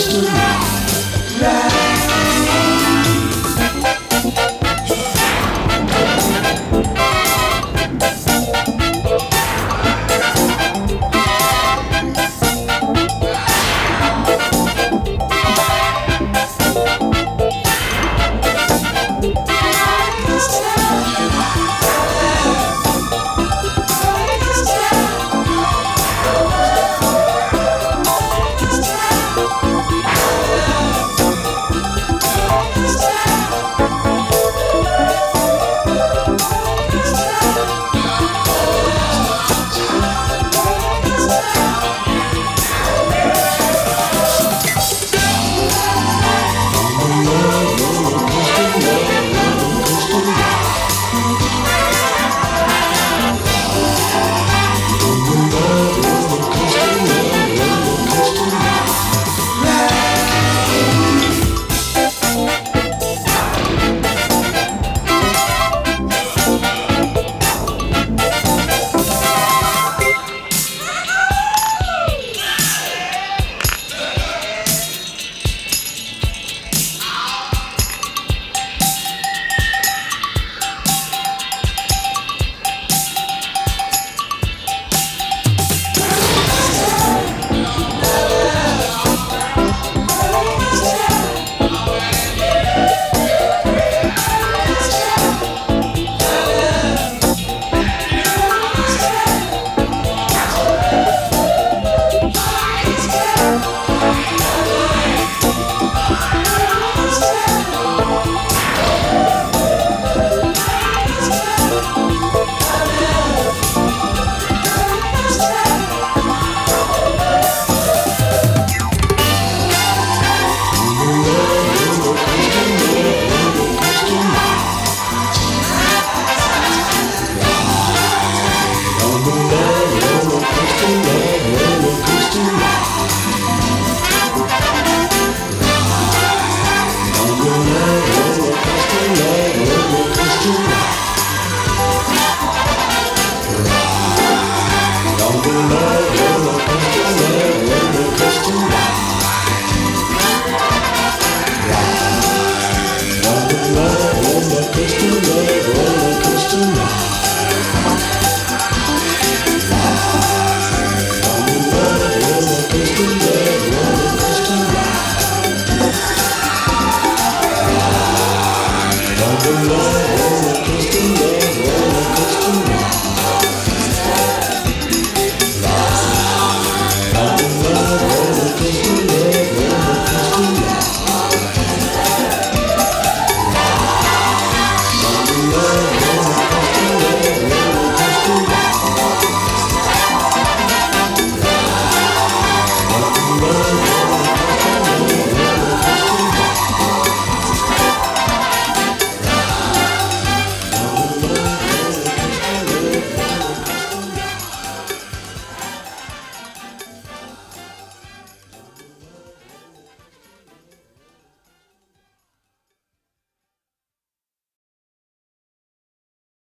Last, last. for love.